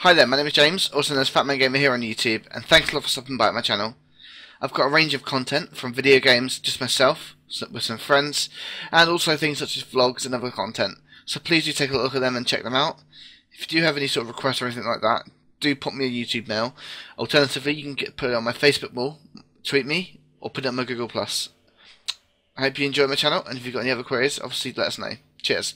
Hi there, my name is James, also known as Fatman Gamer here on YouTube, and thanks a lot for stopping by at my channel. I've got a range of content from video games, just myself, with some friends, and also things such as vlogs and other content. So please do take a look at them and check them out. If you do have any sort of requests or anything like that, do pop me a YouTube mail. Alternatively, you can get, put it on my Facebook wall, tweet me, or put it on my Google+. I hope you enjoy my channel, and if you've got any other queries, obviously let us know. Cheers.